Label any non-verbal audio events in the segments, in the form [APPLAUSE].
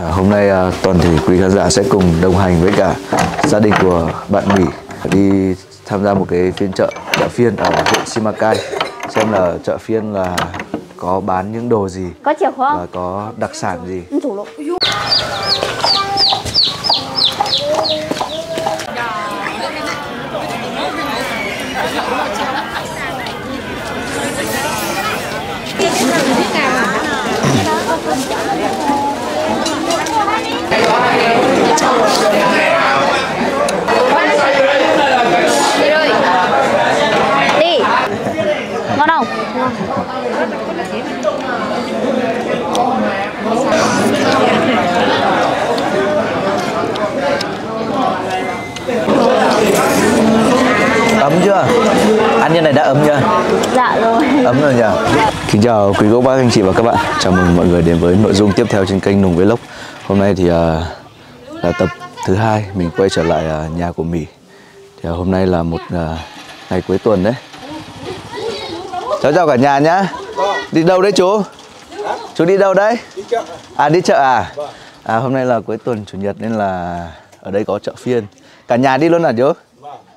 À, hôm nay à, toàn thể quý khán giả sẽ cùng đồng hành với cả gia đình của bạn Mỹ đi tham gia một cái phiên chợ chợ phiên ở huyện Simacai. Xem là chợ phiên là có bán những đồ gì có chìa khóa và có đặc sản gì đi ngon không ấm chưa? Ăn như này đã ấm chưa? Dạ rồi. Ấm rồi nhỉ? Kính chào quý cô bác anh chị và các bạn. Chào mừng mọi người đến với nội dung tiếp theo trên kênh Nùng Vlog. Hôm nay thì à, là tập thứ hai mình quay trở lại à, nhà của Mỹ Thì à, hôm nay là một à, ngày cuối tuần đấy Cháu chào cả nhà nhá Đi đâu đấy chú? Chú đi đâu đấy? À đi chợ à? À hôm nay là cuối tuần chủ nhật nên là ở đây có chợ phiên Cả nhà đi luôn à chú?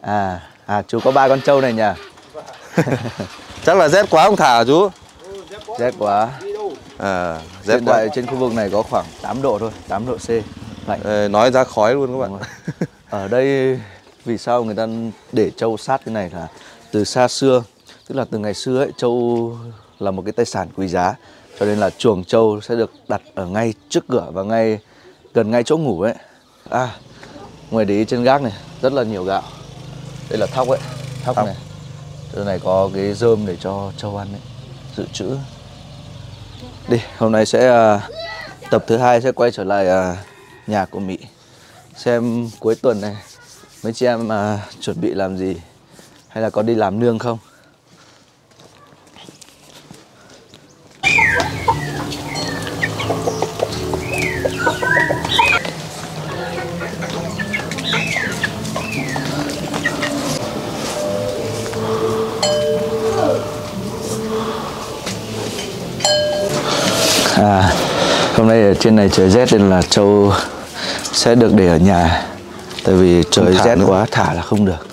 À, à chú có ba con trâu này nhỉ? Chắc là rét quá không thả hả chú? Rét quá À, rét Hiện quá. tại trên khu vực này có khoảng 8 độ thôi, 8 độ C Lạnh nói ra khói luôn các bạn. [LAUGHS] Ở đây vì sao người ta để trâu sát thế này là từ xa xưa Tức là từ ngày xưa ấy, trâu là một cái tài sản quý giá Cho nên là chuồng trâu sẽ được đặt ở ngay trước cửa và ngay gần ngay chỗ ngủ ấy. À, ngoài để ý trên gác này rất là nhiều gạo. Đây là thóc ấy, thóc, Thóc. này. Chỗ này có cái rơm để cho trâu ăn ấy, dự trữ. Đi, hôm nay sẽ à, tập thứ hai sẽ quay trở lại à, nhà của Mỹ. Xem cuối tuần này mấy chị em mà chuẩn bị làm gì? Hay là có đi làm nương không? À, hôm nay ở trên này trời rét nên là châu sẽ được để ở nhà Tại vì trời rét nữa. quá thả là không được.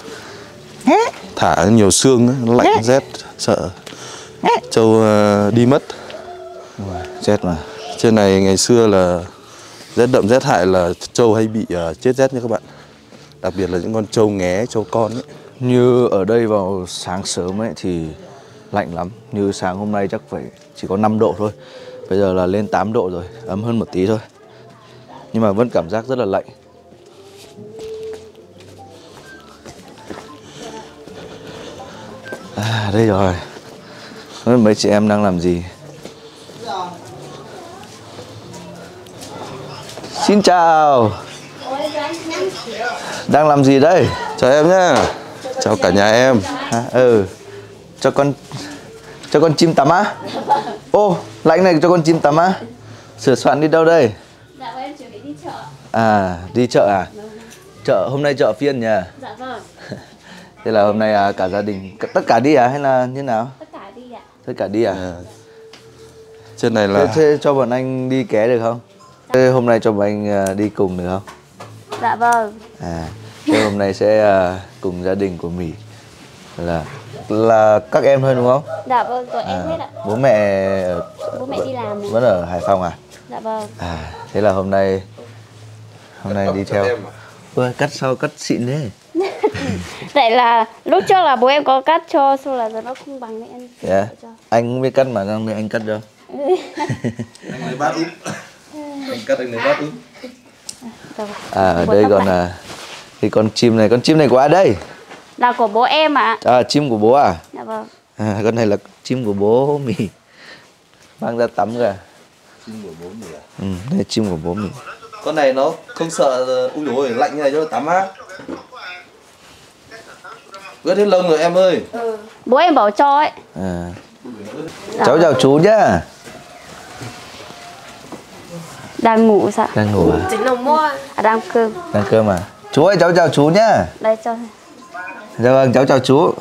Thả nhiều xương ấy, nó lạnh rét sợ. Trâu ờ, đi mất. Rét mà. Trên này ngày xưa là rét đậm rét hại là trâu hay bị ờ, chết rét nha các bạn. Đặc biệt là những con trâu nghé, trâu con ấy. Như ở đây vào sáng sớm ấy thì lạnh lắm. Như sáng hôm nay chắc phải chỉ có 5 độ thôi. Bây giờ là lên 8 độ rồi, ấm hơn một tí thôi nhưng mà vẫn cảm giác rất là lạnh. À đây rồi. Mấy chị em đang làm gì. Xin chào. Đang làm gì đây? Chào em nhá. Chào cả nhà em. À, ừ. Cho con cho con chim tắm á. Ô lạnh này cho con chim tắm á. Sửa soạn đi đâu đây dạ em chuẩn bị đi chợ à đi chợ à? Chợ hôm nay chợ phiên nhỉ? Dạ vâng. [LAUGHS] Thế là hôm nay à, cả gia đình tất cả đi à hay là như nào? Tất cả đi ạ. Tất cả đi à? À. Trên này thế, là thế cho bọn anh đi ké được không? Thế hôm nay cho bọn anh à, đi cùng được không? Dạ vâng. À thế hôm nay sẽ à, cùng gia đình của mỹ. Là là các em thôi đúng không? Dạ vâng em à, hết ạ. bố mẹ ở- bố mẹ đi làm vẫn ở hải phòng à? Dạ vâng. À, thế là hôm nay hôm nay đi theo. Ôi, cắt sau cắt xịn thế. [LAUGHS] tại là lúc trước là bố em có cắt cho xong là giờ nó không bằng nên em Dạ. cho Anh cũng biết cắt mà đang anh cắt cho. anh lấy [LAUGHS] bát úp. Anh cắt anh lấy bát úp. À ở đây còn là cái con chim này, con chim này của ai đây? là của bố em ạ À chim của bố à? dạ vâng à con này là chim của bố mì. Mang ra tắm kìa. Chim của bố mì à? Ừ, đây là chim của bố mì. Con này nó không sợ ui dồi ôi, lạnh như này cho nó tắm á. Ướt hết lông rồi em ơi. bố em bảo cho ấy À. Dạ Cháu chào chú nhá. đang ngủ sao Đang ngủ à? Chính mua à, đang cơm Đang cơm à? Chú ơi cháu chào chú nhá. đây cho Dạ vâng, cháu chào chú.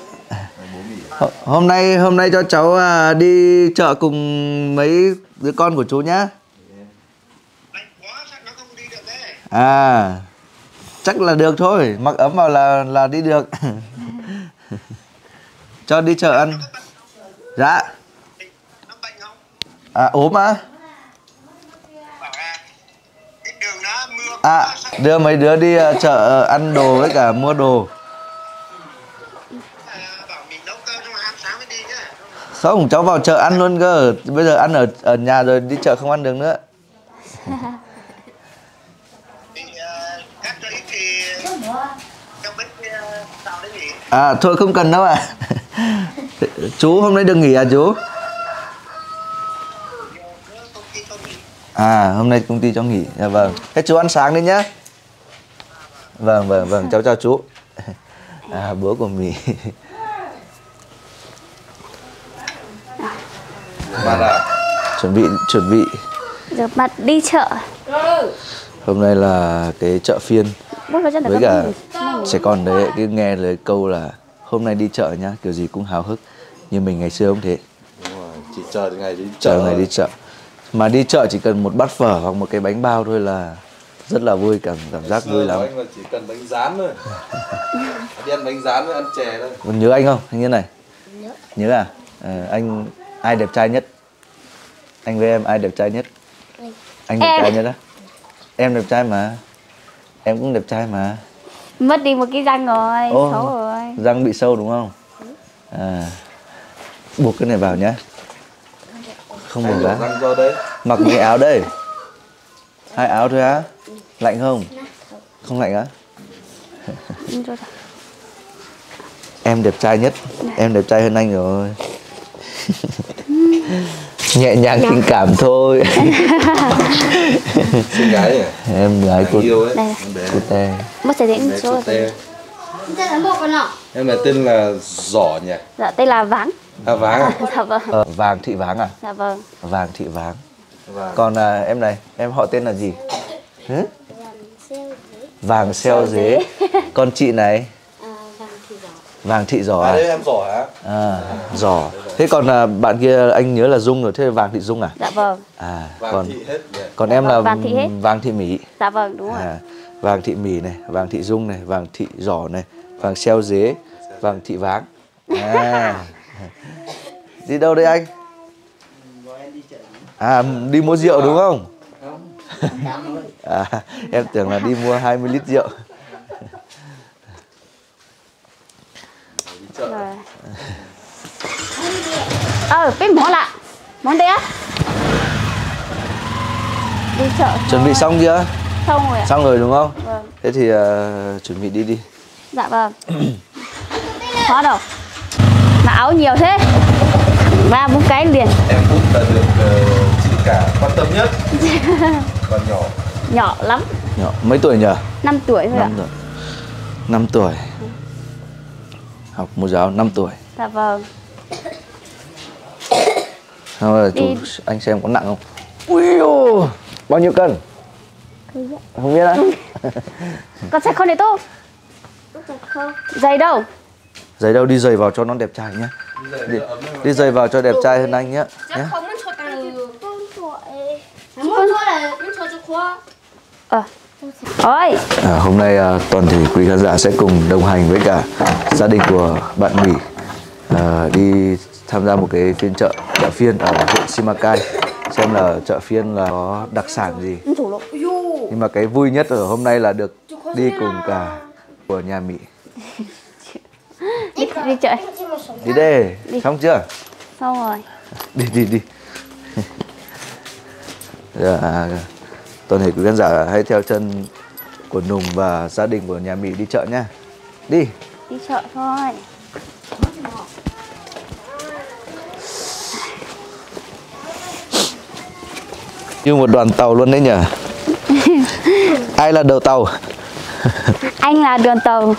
Hôm nay hôm nay cho cháu à, đi chợ cùng mấy đứa con của chú nhá. À chắc là được thôi, mặc ấm vào là là đi được. [LAUGHS] Cho đi chợ ăn. Dạ. À ốm á? À đưa mấy đứa đi ờ, chợ ờ, ăn đồ với cả mua đồ. Không, cháu vào chợ ăn luôn cơ. Bây giờ ăn ở ở nhà rồi đi chợ không ăn được nữa. [LAUGHS] thì uh, cắt cho ít thì trong bếp kia tạo đấy nhỉ À thôi không cần đâu ạ. chú hôm nay được nghỉ à chú? À hôm nay công ty cho nghỉ. Dạ vâng. Thế chú ăn sáng đi nhá. Vâng vâng vâng, cháu chào chú. À bố của mì. Mà là chuẩn bị chuẩn bị. rửa mặt đi chợ Hôm nay là cái chợ phiên với cả trẻ con đấy cứ nghe lời câu là hôm nay đi chợ nhá, kiểu gì cũng hào hức. Như mình ngày xưa không thế. đúng rồi, chỉ chờ ngày đi chờ chợ. ngày đi chợ. Mà đi chợ chỉ cần một bát phở hoặc một cái bánh bao thôi là rất là vui cảm cảm giác vui lắm. anh là chỉ cần bánh rán thôi. Đi ăn bánh rán với ăn chè thôi. Còn nhớ anh không? Anh như này? Nhớ. À? Ờ, anh ai đẹp trai nhất? Anh với em ai đẹp trai nhất? Anh đẹp Em. trai nhất á? Em đẹp trai mà em cũng đẹp trai mà. Mất đi một cái răng rồi Ô, xấu rồi. răng bị sâu đúng không? À buộc cái này vào nhá. Không buộc răng đấy. Mặc cái áo đây. Hai áo thôi á. Lạnh không? Không lạnh á. Ừ, [LAUGHS] em đẹp trai nhất. Em đẹp trai hơn anh rồi nhẹ nhàng tình cảm thôi. [LAUGHS] Xinh gái nhỉ? Em gái cô yêu ấy. Cô tê. Mất sẽ đến chỗ là con em này tên là giỏ nhỉ? Dạ tên là váng. À váng à? Dạ vâng. Ờ, vàng thị váng à? Dạ vâng. Vàng thị váng. Vàng. Còn à, em này em họ tên là gì? Hử? Vàng xeo dế. [LAUGHS] Còn chị này? À, vàng thì giỏ. vàng thị giỏ à à, đây em giỏ hả? À giỏ thế còn à, bạn kia anh nhớ là dung rồi thế là vàng thị dung à? Dạ vâng. À vàng còn thị hết còn em là Vàng thị hết. vàng thị mỹ. Dạ vâng đúng rồi. À, vàng thị mì này vàng thị dung này vàng thị giỏ này vàng xeo dế vàng thị váng. À. đi đâu đây anh? À đi mua rượu đúng không? [LAUGHS] À, em tưởng là đi mua 20 lít rượu rồi ờ biết món lạ món á. Đi chợ chuẩn bị xong chưa? Xong rồi ạ. Xong rồi đúng không? Vâng. Thế thì à, chuẩn bị đi đi. Dạ vâng. Hóa đâu? Mà áo nhiều thế. Ba bốn cái liền. Em út là được ờ, chị cả quan tâm nhất. [LAUGHS] Còn nhỏ. Nhỏ lắm. Nhỏ, mấy tuổi nhỉ 5 tuổi thôi ạ. 5 tuổi. 5 tuổi. Học mẫu giáo 5 tuổi. Dạ vâng Sao là chú anh xem có nặng không? Ui dồi, bao nhiêu cân? Không biết á con sẽ không để tô giày đâu? Giày đâu? Đi giày vào cho nó đẹp trai nhá đi, đi giày vào cho đẹp trai hơn anh cho khoa. ờ. Ôi. À, hôm nay à, toàn thể quý khán giả sẽ cùng đồng hành với cả gia đình của bạn Mỹ. À, đi tham gia một cái phiên chợ chợ phiên ở huyện Simacai. Xem là chợ phiên là có đặc sản gì. Nhưng mà cái vui nhất ở hôm nay là được đi cùng cả của nhà Mỹ. Đi, đi chợ đi đây xong chưa? Xong rồi. Đi đi đi. À, toàn thể quý khán giả hãy theo chân của Nùng và gia đình của nhà Mỹ đi chợ nhá đi. Đi chợ thôi như một đoàn tàu luôn đấy nhỉ? [LAUGHS] Ai là đầu tàu? [LAUGHS] Anh là đường tàu.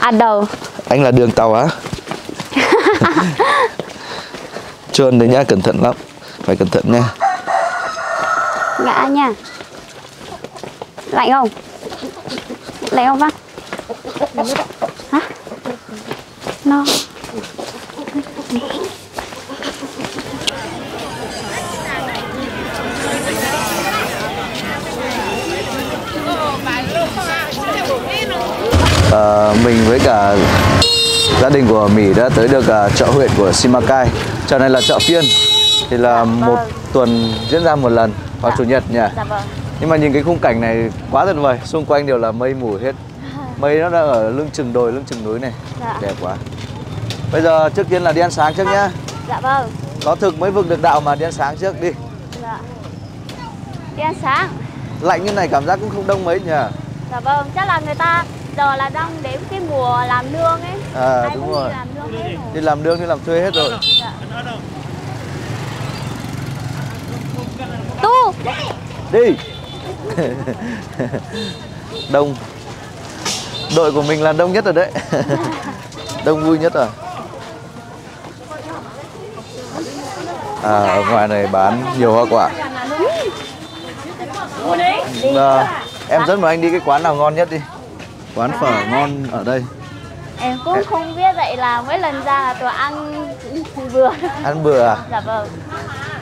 À đầu. Anh là đường tàu á? [LAUGHS] Trơn đấy nhá cẩn thận lắm. Phải cẩn thận nha. Ngã nha. Lạnh không? Lạnh không bác? Hả? No ờ, mình với cả gia đình của Mỹ đã tới được ờ, chợ huyện của Simacai. Chợ này là chợ phiên, thì là một tuần diễn ra một lần vào Dạ. chủ nhật nhỉ. Dạ vâng. Nhưng mà nhìn cái khung cảnh này quá tuyệt vời, xung quanh đều là mây mù hết. [LAUGHS] Mây nó đang ở lưng chừng đồi, lưng chừng núi này, Dạ. đẹp quá. Bây giờ trước tiên là đi ăn sáng trước nhá. Dạ vâng. Có thực mới vực được đạo mà đi ăn sáng trước đi. Dạ. Đi ăn sáng. Lạnh như này cảm giác cũng không đông mấy nhỉ. Dạ vâng, chắc là người ta giờ là đang đến cái mùa làm nương ấy. À, Ai đúng cũng rồi. đi làm nương hết rồi. Đi làm nương đi làm thuê hết rồi. Dạ. Tu. Đi. [LAUGHS] đông. Đội của mình là đông nhất rồi đấy. [LAUGHS] đông vui nhất rồi. À, ở ngoài này bán nhiều hoa quả. À, em dẫn mọi anh đi cái quán nào ngon nhất đi. Quán phở ngon ở đây. Em cũng không biết vậy là mấy lần ra là tôi ăn [LAUGHS] vừa. Ăn bừa à? Dạ vâng.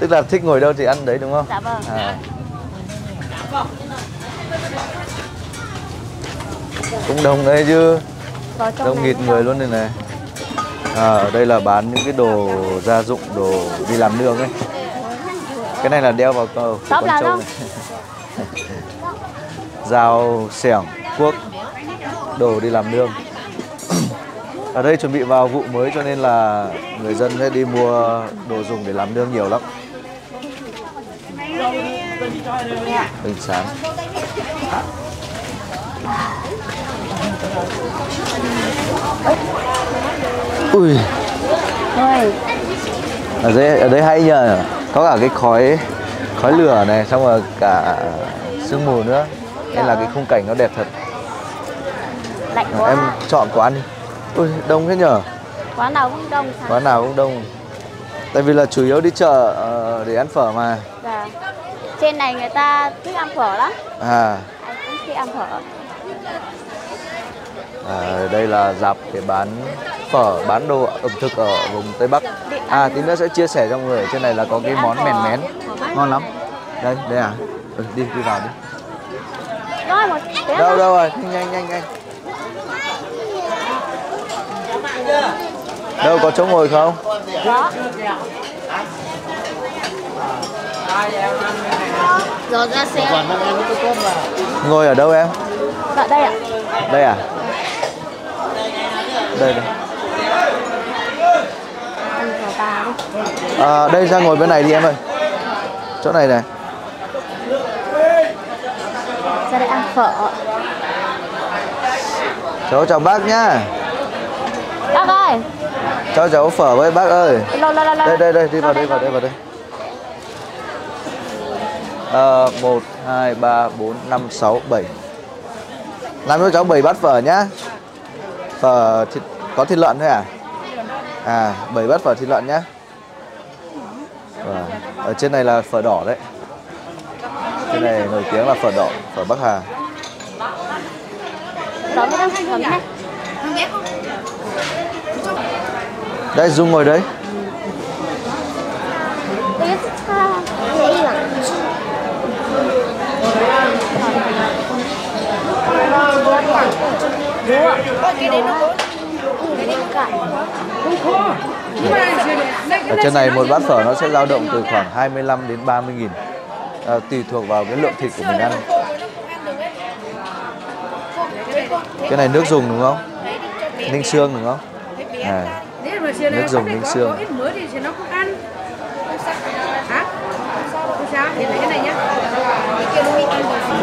Tức là thích ngồi đâu thì ăn đấy đúng không? Dạ vâng. À. Cũng đông đấy chứ Đông nghịt người luôn đây này à, Ở đây là bán những cái đồ gia dụng, đồ đi làm nương ấy Cái này là đeo vào cầu con trâu này [LAUGHS] Dao, xẻng, cuốc Đồ đi làm nương. Ở đây chuẩn bị vào vụ mới cho nên là người dân sẽ đi mua đồ dùng để làm nương nhiều lắm. Bình sáng. Ui. Ở đây ở đây hay nhờ. Có cả cái khói khói lửa này, xong rồi cả sương mù nữa. Nên là cái khung cảnh nó đẹp thật lạnh quá. em chọn quán đi. Ui đông thế nhở? Quán nào cũng đông sao? quán nào cũng đông. Tại vì là chủ yếu đi chợ ờ, để ăn phở mà. Dạ. Trên này người ta thích ăn phở lắm. à, Ai cũng thích ăn phở. à đây là dạp để bán phở bán đồ ẩm thực ở vùng tây bắc. À tí nữa sẽ chia sẻ cho mọi người. Trên này là có cái món mèn mén. Ngon lắm. Đây đây à. Ừ, đi đi vào đi. Đâu đâu rồi? Nhanh nhanh nhanh nhanh đâu có chỗ ngồi không Đó. Rồi ra xe. ngồi ở đâu em Dạ đây ạ. đây à đây đây à, đây ra ngồi bên này đi em ơi chỗ này này Ra đây ăn phở. cháu chào bác nhá Bác ơi. cháu cháu phở với bác ơi Lâu lâu lâu lâu. đây đây đây đi vào đây vào đây vào đây Ờ, một hai ba bốn năm sáu bảy làm cho cháu bảy bát phở nhá phở thịt có thịt lợn thôi à à bảy bát phở thịt lợn nhá Vâng. ở trên này là phở đỏ đấy trên này nổi tiếng là phở đỏ phở bắc hà Đó mới đâu. Ngấm này đây dung ngồi đấy. Ở trên này một bát phở nó sẽ dao động từ khoảng 25 đến 30 nghìn. À, tùy thuộc vào cái lượng thịt của mình ăn. Cái này nước dùng đúng không? Ninh xương đúng không? À, nước dùng ninh xương. có ít mỡ thì sẽ nó không ăn. Hả? Không sao thì lấy cái này nhá.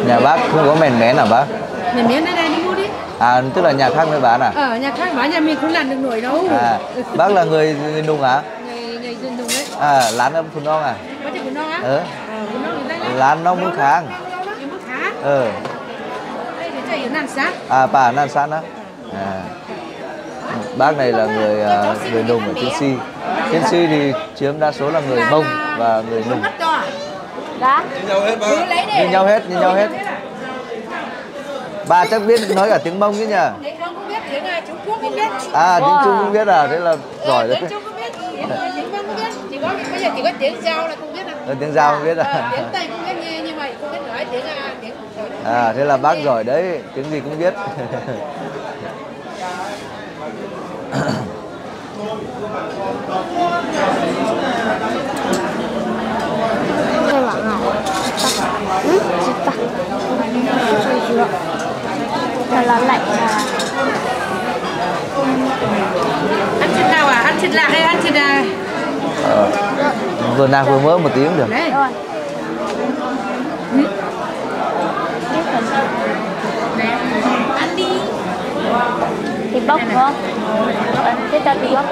Nhà bác không có mèn mén à bác? Mày miếng đây đây đi mua đi. À tức là nhà khác mới bán à? Ở nhà khác bán nhà mình không làm được nổi đâu. À bác là người người nùng à? Ngày ngày dân đấy. À lán âm phun non à? Có chịu của nó á? Ừ ờ người ta lán nó muốn kháng. ừ sát. À bà nan san á à bác này là người à, người nùng ở tiên si tiên si thì chiếm đa số là người mông và người nùng. cho à? Dạ. lấy như nhau hết như nhau hết. Bà chắc biết nói cả tiếng mông chứ nhỉ? À, Trung Quốc cũng biết. À tiếng trung cũng biết à? Thế là giỏi đấy tiếng Trung cũng biết tiếng Vân cũng biết. Chỉ có bây giờ chỉ có tiếng giao là không biết à? Ờ, tiếng giao không biết Ờ, à tiếng Tây cũng biết nghe như vậy không biết nói tiếng à tiếng à thế là bác giỏi đấy. Tiếng gì cũng biết [LAUGHS] À. Ừ? Thật là lạnh à. ăn thịt nào à ăn thịt lạc hay ăn thịt à vừa nạc vừa mỡ một tí cũng được đấy Rồi. ăn đi thịt bốc đúng không? Thế cho thịt bốc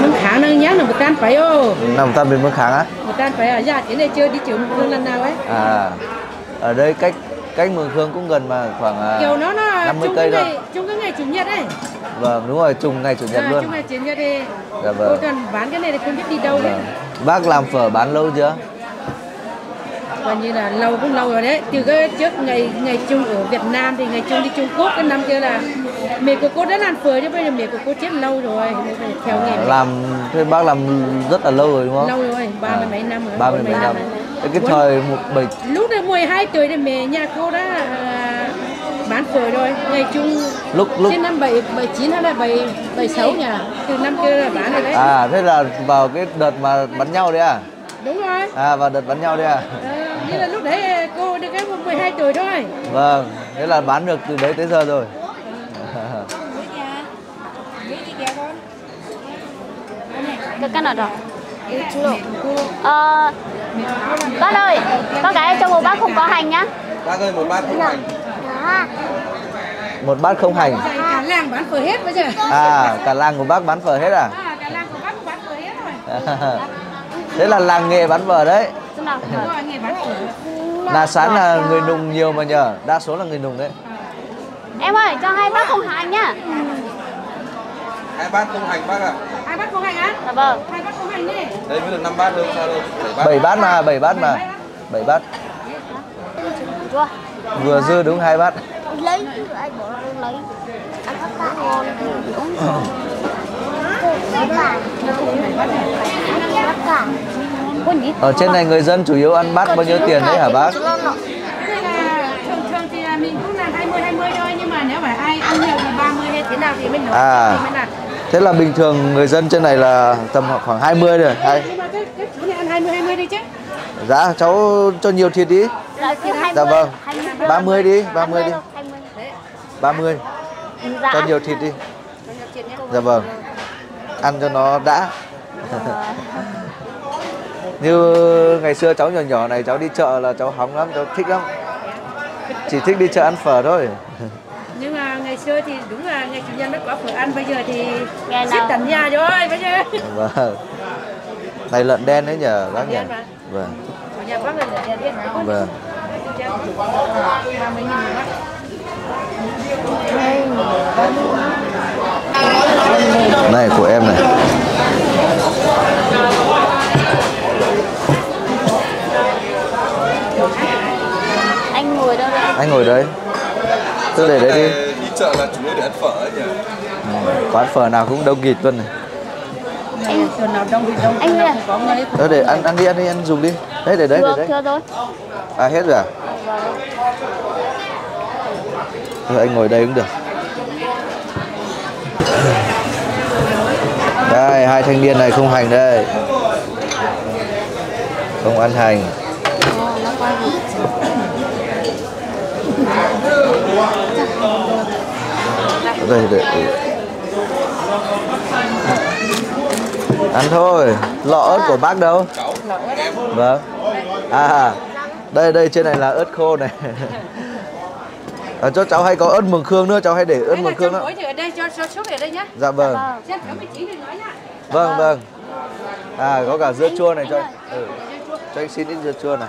muốn kháng năng nhá là một can phải ô. Nằm ta bên mức kháng á? Một can phải ở nhà thế này chưa đi chịu một lần nào ấy? À ở đây cách cách mường khương cũng gần mà khoảng à, kiểu nó nó 50 chung cây ngày chung cái ngày chủ nhật ấy vâng đúng rồi trùng ngày chủ nhật à, luôn. chung ngày chủ nhật đi dạ cô vâng còn bán cái này thì không biết đi đâu đấy. Vâng. bác làm phở bán lâu chưa? Coi như là lâu cũng lâu rồi đấy. Từ cái trước ngày ngày chung ở Việt Nam thì ngày chung đi Trung Quốc cái năm kia là mẹ của cô đã làm phở chứ bây giờ mẹ của cô chết lâu rồi phải theo nghề mẹ. làm thế bác làm rất là lâu rồi đúng không? Lâu rồi ba mươi mấy năm rồi ba mươi mấy năm. Thế cái thời một bảy lúc đó 12 tuổi thì mẹ nhà cô đã à, bán phở rồi ngày chung lúc lúc. trên năm bảy bảy chín hay là bảy bảy sáu nhỉ? Từ năm kia là bán rồi đấy. À thế là vào cái đợt mà bắn nhau đấy à? Đúng rồi. À vào đợt bắn nhau đấy à? Ờ, như là lúc đấy cô được cái 12 tuổi thôi. Vâng thế là bán được từ đấy tới giờ rồi. Cái cái nào rồi ờ bác ơi có cái trong một bác không có hành nhá. Bác ơi một bát không hành. Đó. Một bát không hành. Cả làng bán phở hết bây giờ. À cả làng của bác bán phở hết à? À, cả làng của bác cũng bán phở hết rồi. [LAUGHS] Thế là làng nghề bán phở đấy. Thế nào Đúng rồi nghề bán phở. Là sáng là người nùng nhiều mà nhờ. Đa số là người nùng đấy. Em ơi cho hai bác không hành nhá hai bát không hành bác ạ. Hai bát không hành á? Dạ vâng. Hai bát không hành đi. Đây mới được năm bát đâu sao đâu? Bảy bát. Bảy bát mà bảy bát mà. Bảy bát. Chưa vừa dư đúng hai bát Lấy ai bỏ lấy. Ăn các bạn ngon. Gì ở trên này người dân chủ yếu ăn bát bao nhiêu tiền đấy hả bác Thế là thường thường thì là mình cũng làm 20 20 thôi nhưng mà nếu phải ai ăn nhiều thì 30 hay thế nào thì mình nói À. thì mới làm. thế là bình thường người dân trên này là tầm khoảng 20 rồi hai Nhưng mà cái cái chú này ăn 20 20 đi chứ. dạ cháu cho nhiều thịt đi dạ Dạ vâng. 20 30 đi 30 đi. 20 30 dạ. Cho nhiều thịt đi. Dạ vâng. Ăn cho nó đã. Như ngày xưa cháu nhỏ nhỏ này cháu đi chợ là cháu hóng lắm cháu thích lắm. Chỉ thích đi chợ ăn phở thôi. Nhưng mà ngày xưa thì đúng là ngày chủ nhật nó có phở ăn bây giờ thì nào? tận nhà rồi bây giờ. vâng. Này lợn đen đấy nhờ bác nhỉ? Đen vâng. Chủ nhà bác là để đèn hết. vâng này của em này. Anh ngồi đâu đấy? Anh ngồi đấy. Cứ để đấy đi. Đi chợ là chủ yếu để ăn phở ấy nhỉ? Quán phở nào cũng đông nghịt luôn này. Anh nào đông thì đông, Anh. Đó để ăn ăn đi ăn đi ăn dùng đi. Đấy để đấy để đấy. rồi. À hết rồi à Thôi anh ngồi đây cũng được. Đây hai thanh niên này không hành đây. Không ăn hành. Đây để ăn thôi. Lọ ớt của bác đâu? Vâng. À đây đây trên này là ớt khô này. [LAUGHS] À, cho cháu hay có ớt mường khương nữa cháu hay để ớt mường khương đó ở đây cho cho sốt ở đây nhá. dạ vâng. Xem phiếu 19 thì nói nhá. vâng vâng. à có cả dưa chua này cho ừ. cho anh xin ít dưa chua này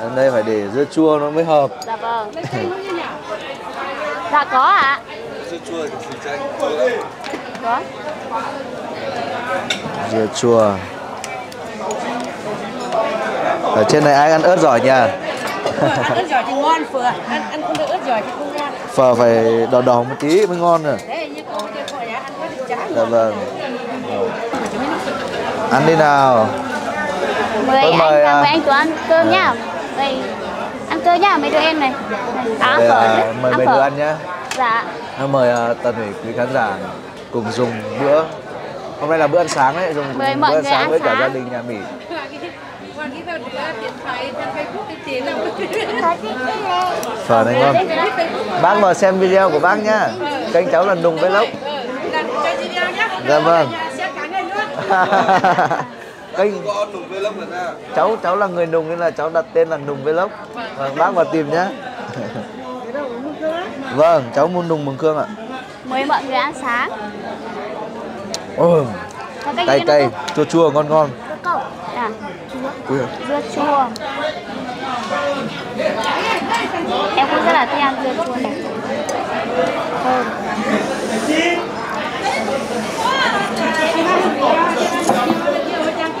Ở đây phải để dưa chua nó mới hợp. Dạ vâng. Dạ có ạ. Dưa chua thì chanh có. Dưa chua ở trên này ai ăn ớt giỏi nha Phở ăn ớt giỏi thì ngon phở ăn ăn không được ớt giỏi thì không ngon. Phở phải đỏ đỏ một tí mới ngon rồi. Dạ vâng. Ăn đi nào. Mời Tôi anh mời, à, mời anh tú ăn cơm nhá. Mời ăn cơm nhá mấy đứa em này. À, Đây phở đấy. mời ăn mấy đứa ăn nhá. Dạ. Mời à, toàn thể quý khán giả cùng dùng bữa. Hôm nay là bữa ăn sáng đấy dùng Mời bữa mọi ăn người sáng ăn với cả gia đình nhà Mỹ [LAUGHS] phở này ngon. Bác vào xem video của bác nhá. Kênh cháu là cho video nhá. Dạ vâng. [LAUGHS] Kênh cháu cháu là người nùng nên là cháu đặt tên là nùng vlog vâng, bác vào tìm nhá. [LAUGHS] Vâng cháu muốn nùng mừng cương ạ. Mời mọi người ăn sáng. Ôi, cay cay chua chua ngon ngon Ui, dưa chua em cũng rất là thích ăn dưa chua này thơm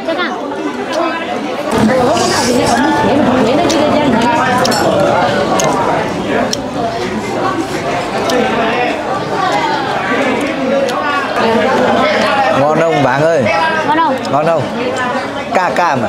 chắc à ngon không bác ơi? Ngon không? Ngon không? Ca ca mà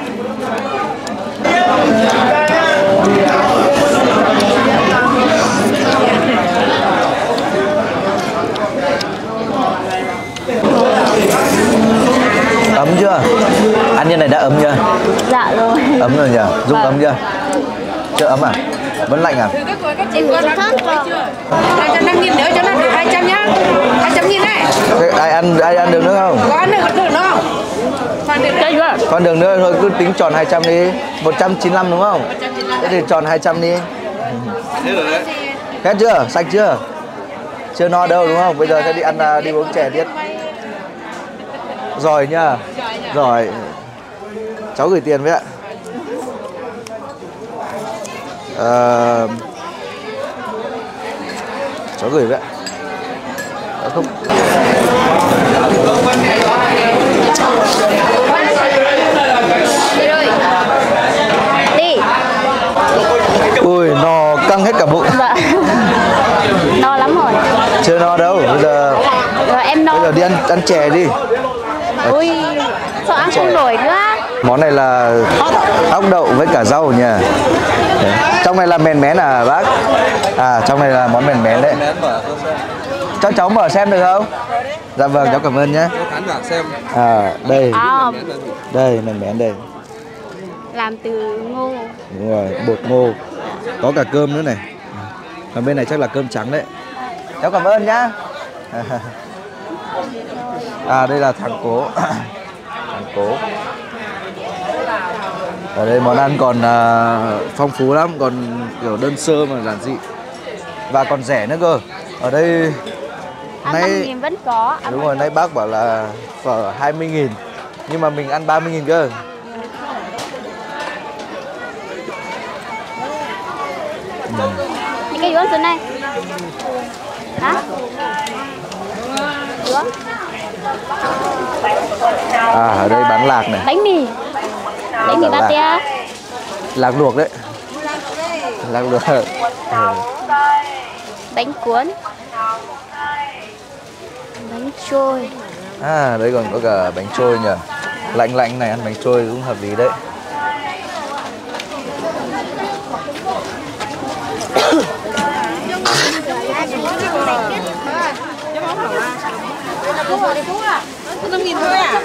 ăn như này đã ấm chưa? Dạ rồi. Ấm rồi nhỉ? Dung Vâng. ấm chưa? Chưa ấm à? Vẫn lạnh à? Các cô các chị con ăn chưa? Là cho 5 nghìn nữa cho nó được 200 nhá. 200 nghìn này. Ai ăn ai ăn được nữa không? Có ăn được được không? Con đường nữa thôi cứ tính tròn 200 đi. 195 đúng không? Thế thì tròn 200 đi. Hết chưa? Sạch chưa? Chưa no đâu đúng không? Bây giờ sẽ đi ăn à, đi uống chè tiếp rồi nhá. Rồi. Cháu gửi tiền với ạ. Ờ, cháu gửi với ạ. Ờ, không. Đi. Ui no căng hết cả bụng. Dạ. No lắm rồi. Chưa no đâu bây giờ rồi em no. bây giờ đi ăn ăn chè đi ui sao ăn không nổi nữa. Món này là ốc đậu với cả rau nha Đấy. trong này là mèn mén à bác? À trong này là món mèn mén đấy. Cho cháu mở xem được không? Dạ vâng cháu cảm ơn nhé. Khán giả xem. À đây. À, đây mèn mén đây. Làm từ ngô. Đúng rồi bột ngô. Có cả cơm nữa này. Còn bên này chắc là cơm trắng đấy. Cháu cảm ơn nhá [LAUGHS] à đây là thằng cố. [COUGHS] Thằng cố. Ở đây món ăn còn à, phong phú lắm còn kiểu đơn sơ mà giản dị. Và còn rẻ nữa cơ. Ở đây ăn Nay- 5 nghìn vẫn có ăn đúng rồi nay bác bảo là phở 20 nghìn. Nhưng mà mình ăn 30 nghìn cơ. Những cái từ này? Hả? Uống à ở đây bán lạc này. Bánh mì. Bánh mì tia lạc. Luộc đấy. Lạc luộc. Ừ. bánh cuốn. Bánh trôi. À đây còn có cả bánh trôi nhỉ Lạnh lạnh này ăn bánh trôi cũng hợp lý đấy năm nghìn thôi à?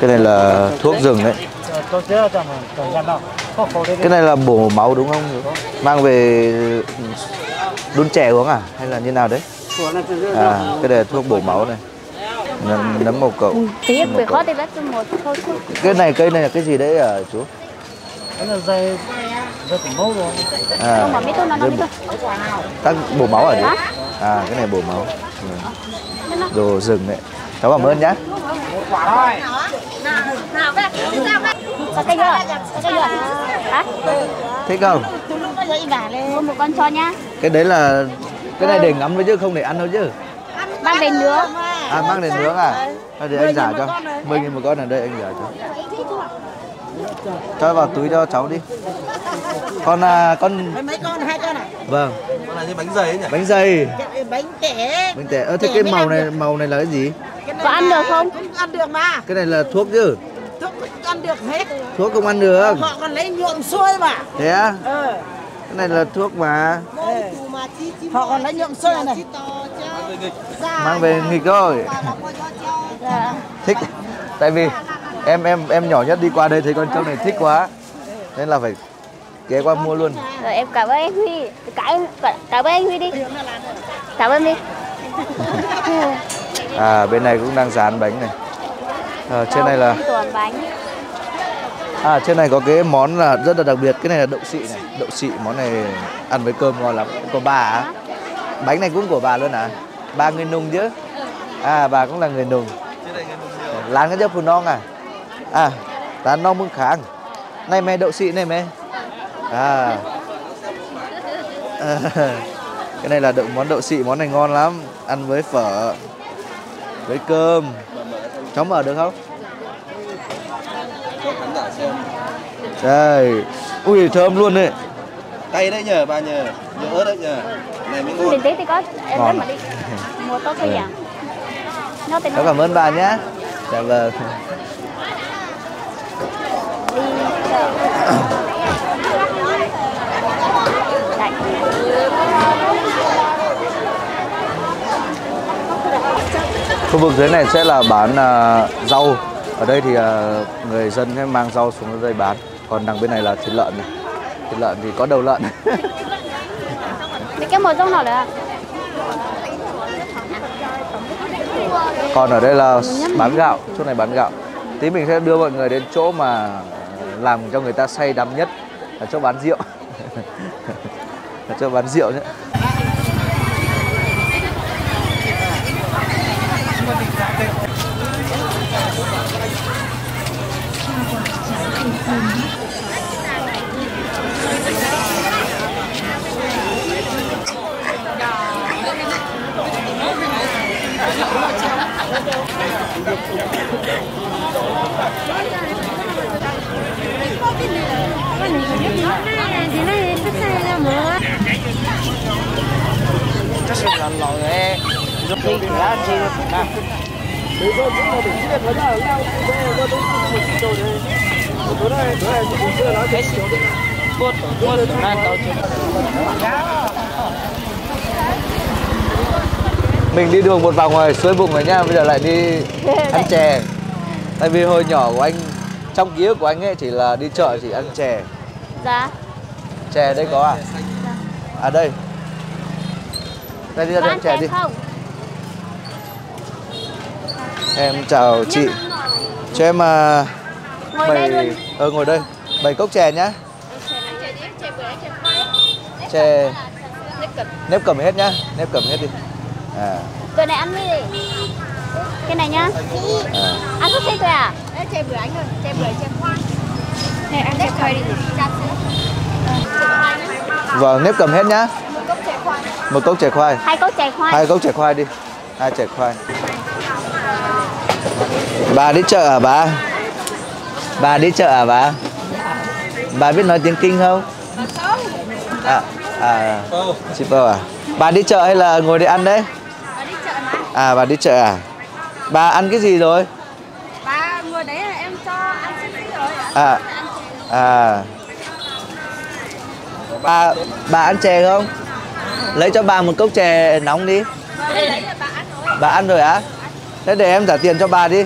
Cái này là thuốc rừng đấy Cái này là bổ máu đúng không? Mang về đun chè uống à? Hay là như nào đấy? À, cái này là thuốc bổ máu này Nấm, nấm màu cậu chứ Cái này cây này là cái gì đấy à chú? À, không mà mấy tôi nó nói mấy tôi các bổ máu à Hả? đấy? À cái này bổ máu Ừ. Đồ rừng đấy cháu cảm ơn nhá cây có cây hả? Thích không? Mua một con cho nhá. Cái đấy là cái này để ngắm thôi chứ không để ăn thôi chứ. Mang về nướng. À mang để nướng à? Thôi để anh giả cho. mười nghìn một con ở đây anh giả cho. Cho vào túi cho cháu đi. Con à, con mấy con? Hai con à? Vâng. Con này như bánh dày ấy nhỉ? bánh dày bánh tẻ bánh tẻ ơ thế cái màu này màu này là cái gì? Có ăn được không? ăn được mà. Cái này là thuốc chứ thuốc cũng ăn được hết. Thuốc không ăn được. Họ còn lấy nhuộm xuôi mà. Thế á? Ờ. Cái này là thuốc mà họ còn lấy nhuộm xuôi này. mang về nghịch. Thôi dạ. thích. Tại vì em em em nhỏ nhất đi qua đây thấy con trâu này thích quá. Nên là phải ghé qua mua luôn. Rồi em cảm ơn anh Huy. Cảm cảm ơn anh Huy đi. Cảm ơn đi. À bên này cũng đang dán bánh này à, trên này là à trên này có cái món là rất là đặc biệt cái này là đậu xị này. Đậu xị món này ăn với cơm ngon lắm. Của bà á. Bánh này cũng của bà luôn à? Bà người nùng chứ? À bà cũng là người nùng. Lán cái phù non à? À lán non mương kháng. Này mẹ đậu xị này mẹ. À. [LAUGHS] Cái này là đậu món đậu xị món này ngon lắm. Ăn với phở với cơm cháu mở được không? Đây. Ui thơm luôn đấy Cay đấy nhờ bà nhờ. Nhớ ớt đấy nhờ. Này mới ngon. tiền tí thì có em mà đi. Mua tốt cái dạng nó cảm ơn bà nhé dạ vâng. Đi khu vực dưới này sẽ là bán à, rau. Ở đây thì à, người dân sẽ mang rau xuống đây bán. Còn đằng bên này là thịt lợn này. Thịt lợn thì có đầu lợn. [LAUGHS] Cái mồi rong nào nữa còn ở đây là bán gạo. Chỗ này bán gạo. Tí mình sẽ đưa mọi người đến chỗ mà làm cho người ta say đắm nhất. Là chỗ bán rượu. [LAUGHS] Là chỗ bán rượu nhé mình đi đường một vòng rồi xuôi bụng rồi nha bây giờ lại đi ăn chè. Tại vì hồi nhỏ của anh trong ký ức của anh ấy chỉ là đi chợ chỉ ăn chè. Dạ. Chè đây có à? À đây đây đi ra chè chè đi. không? Em chào chị. cho em à, ngồi đây luôn. ờ ngồi đây. Bảy cốc chè nhá. Chè nếp cầm hết nhá. Nếp cầm hết đi. À, cái này ăn đi. Cái này nhá. À. ăn thuốc xích thôi à? Chè bưởi anh ơi, chè bưởi, chè khoai. này ăn chè khoai đi. Vâng nếp cầm hết nhá một cốc chè khoai. Hai cốc chè khoai. Hai cốc chè khoai đi. Hai chè khoai. Bà đi chợ à bà? Bà đi chợ à bà? Bà biết nói tiếng kinh không? À à. Shipper à? Bà đi chợ hay là ngồi để ăn đấy? À bà đi chợ à? Bà ăn cái gì rồi? Bà ngồi đấy là em cho ăn xích rồi. À à. Bà bà ăn chè không lấy cho bà một cốc chè nóng đi. Bà ăn rồi á? Thế để em trả tiền cho bà đi.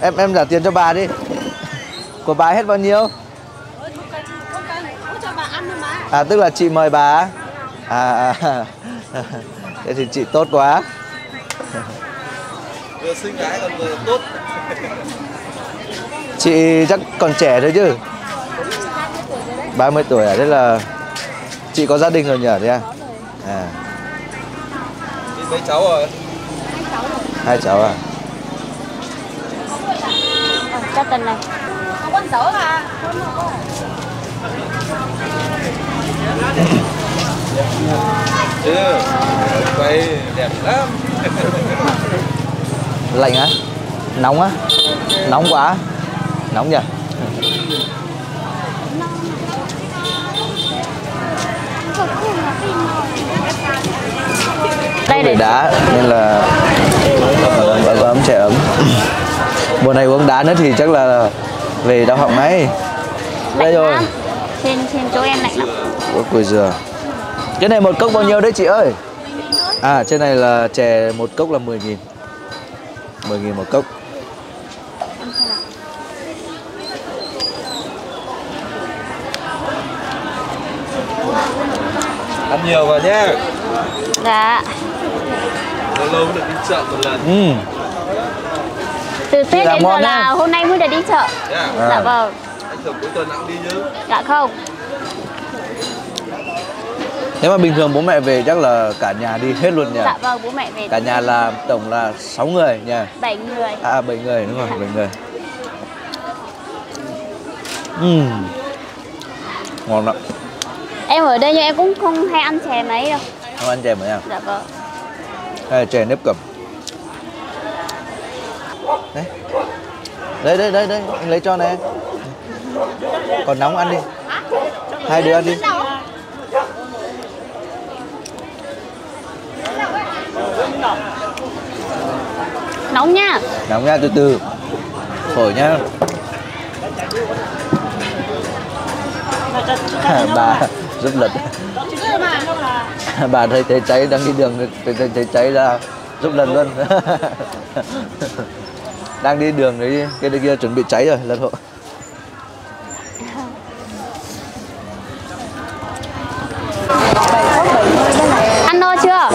Em em trả tiền cho bà đi. Của bà hết bao nhiêu? À tức là chị mời bà à, à. Thế thì chị tốt quá. Vừa xinh gái còn vừa tốt. chị chắc còn trẻ thôi chứ. 30 tuổi à? Thế là chị có gia đình rồi nhỉ thế à? À. Đi mấy cháu rồi. hai cháu à? Ờ, cho này. Quay đẹp lắm. Lạnh á? Nóng á? Nóng quá? Nóng nhỉ về đá nên là ấm ấm trẻ ấm. Mùa này uống đá nữa thì chắc là về đau họng ngay đây rồi. lắm. Trên trên chỗ em lạnh lắm. Ủa, củi dừa cái này một cốc bao nhiêu đấy chị ơi? À trên này là chè một cốc là 10 nghìn. 10 nghìn một cốc. Ăn nhiều vào nhé. Dạ lâu lâu được đi chợ một lần. Ừ. từ tết làm đến giờ là hôm nay mới được đi chợ. Yeah. À. dạ vâng. Anh thường cuối tuần ăn đi chứ. Dạ không. Nếu mà bình thường bố mẹ về chắc là cả nhà đi hết luôn nhỉ? Dạ vâng bố mẹ về cả nhà là tổng là 6 người nha bảy người. À 7 người đúng rồi 7 người. Ừm. ngon lắm. Em ở đây nhưng em cũng không hay ăn chè mấy đâu. Không ăn chè mới à? Dạ vâng hay là chè nếp cẩm đấy. Đây đây đây đây anh lấy cho này còn nóng ăn đi. Hai đứa ăn đi. Nóng nha. Nóng nha từ từ. Phổi nhá bà [LAUGHS] giúp lật [LAUGHS] bà thấy thấy cháy đang đi đường thấy, thấy, thấy cháy ra giúp lần luôn. [LAUGHS] Đang đi đường đấy cái đây kia chuẩn bị cháy rồi lật hộ ăn no chưa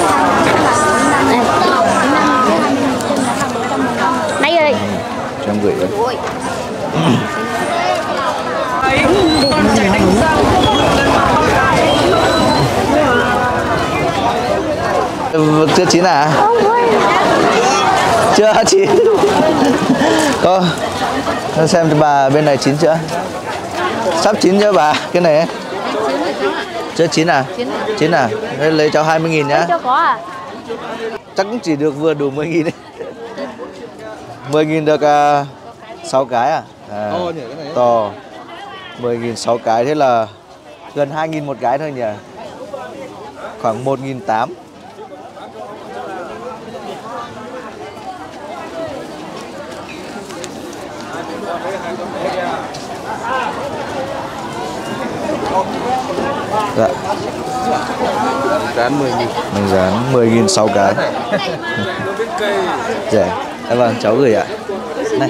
đây rồi cho em gửi vậy Ừ, chưa chín à? Chưa chín có. Cho xem cho bà bên này chín chưa? Sắp chín chưa bà? Cái này chưa chín à? Chín à? Thế lấy cho 20 nghìn nhá. À? Chắc cũng chỉ được vừa đủ 10 nghìn đấy. 10 nghìn được uh, 6 cái à, à To nhỉ, cái này. to. 10 nghìn 6 cái. Thế là gần 2 nghìn một cái thôi nhỉ? Khoảng 1 nghìn 8 Dạ, Rán 10 nghìn. Mình dán 10 nghìn 6 cái. Dạ, dạ vâng, cháu gửi ạ. Này.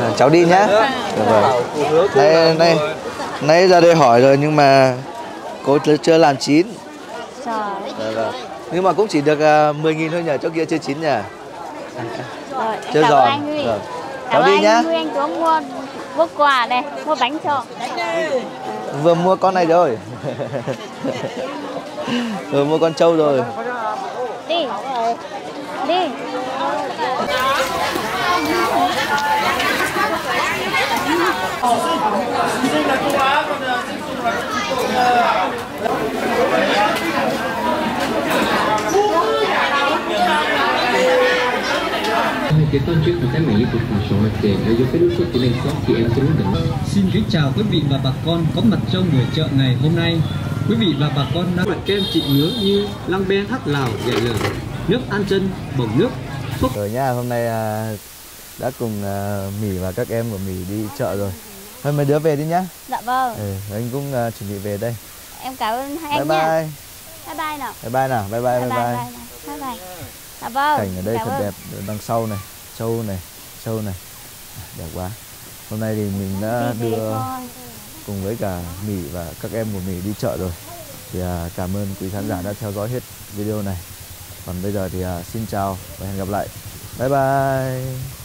À, Cháu đi nhá. Dạ. Vâng. Nay, nay, nay ra đây hỏi rồi nhưng mà cô chưa- làm chín. Trời. Dạ, vâng. Nhưng mà cũng chỉ được uh, 10 nghìn thôi nhỉ, chỗ kia chưa chín nhỉ rồi Chưa cảm giòn ơn anh Huy. Vâng. cảm Cháu ơn đi anh nhá. Huy anh xuống mua mua quà này mua bánh cho Vừa mua con này rồi. [LAUGHS] Vừa mua con trâu rồi. Đi. Đi [LAUGHS] xin kính chào quý vị và bà con có mặt trong buổi chợ ngày hôm nay. Quý vị và bà con đã mặt kem chị nhớ như lăng ben hắc lào dạy lửa nước ăn chân bổng nước phúc. Rồi nha hôm nay à, đã cùng à, mỉ và các em của mỉ đi chợ rồi. Thôi mấy đứa về đi nhá. Dạ vâng. Ừ, anh cũng à, chuẩn bị về đây. Em cảm ơn hai bye em bye. nha. bye. Bye nào. Bye bye nào. Bye bye dạ vâng, bye bye, bye, bye. bye, bye. bye, bye dạ vâng Cảnh ở đây cảm thật ơn. đẹp, đằng sau này, trâu này, trâu này. Đẹp quá. Hôm nay thì mình đã Đi về đưa cùng với cả Mỉ và các em của Mỉ đi chợ rồi. Thì à, cảm ơn quý khán giả đã theo dõi hết video này. Còn bây giờ thì à, xin chào và hẹn gặp lại. Bye bye